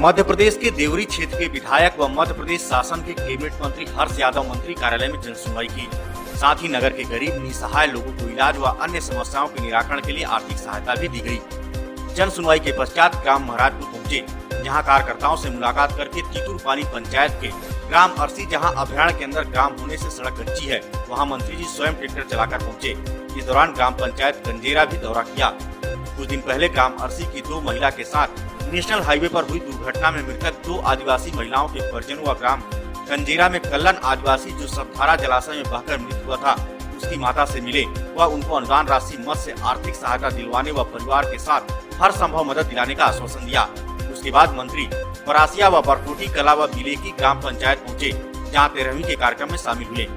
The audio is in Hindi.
मध्य प्रदेश के देवरी क्षेत्र के विधायक व मध्य प्रदेश शासन के कैबिनेट मंत्री हर्ष यादव मंत्री कार्यालय में जन सुनवाई की। साथ ही नगर के गरीब, निसहाय लोगों को इलाज व अन्य समस्याओं के निराकरण के लिए आर्थिक सहायता भी दी गई। जन सुनवाई के पश्चात ग्राम महाराजपुर पहुँचे, जहाँ कार्यकर्ताओं से मुलाकात करके तीतुर पानी पंचायत के ग्राम अरसी, जहाँ अभियान के अंदर ग्राम होने से सड़क कच्ची है, वहाँ मंत्री जी स्वयं ट्रैक्टर चलाकर पहुँचे। इस दौरान ग्राम पंचायत गंजेरा भी दौरा किया। कुछ दिन पहले ग्राम अरसी की दो महिला के साथ नेशनल हाईवे पर हुई दुर्घटना में मृतक दो आदिवासी महिलाओं के परिजनों व ग्राम कंजेरा में कल्लन आदिवासी जो सतधारा जलाशय में बहकर मृत्यु हुआ था, उसकी माता से मिले। व उनको अनुदान राशि मत से आर्थिक सहायता दिलवाने व परिवार के साथ हर संभव मदद दिलाने का आश्वासन दिया। उसके बाद मंत्री परासिया व बरकोटी कला व बिलेकी ग्राम पंचायत पहुँचे, जहाँ तेरहवीं के कार्यक्रम में शामिल हुए।